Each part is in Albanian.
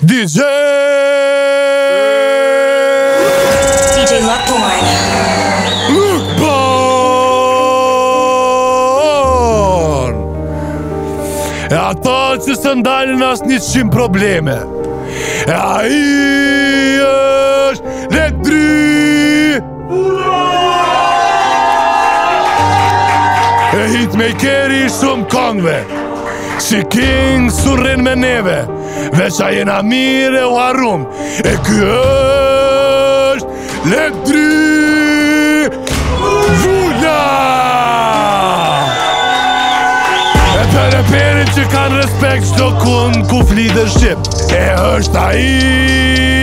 DJ DJ Look Born E ata që s'e ndalin as n'i çofshin probleme E ai është E hitmejkeri shumë kongëve Shikon surrin me neve Veç a jena mirë e u harrum E ky është Ledri Vula E përeperi që kanë respekt Çdokun ku flitet shqip E është ai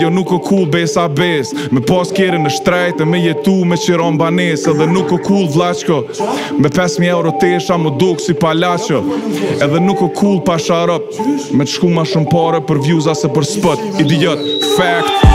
Jo nuk o cool besa besë Me pas kerrin e shtrejt e me jetu me qira në banesë Edhe nuk o cool vllaçko Me pesë mijë euro tesha mu duk si palaço Edhe nuk o cool pa sherop Me të shku ma shumë pare për vjuza se për spot Idiot Fact